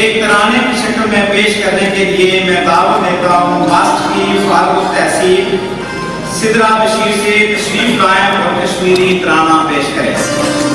एक तराने की शक्ल में पेश करने के लिए मैं दावा देता हूँ मास्टर की फारूक तहसीब सिदरा बशीर से तशरीफ़ लाएँ और कश्मीरी तराना पेश करें।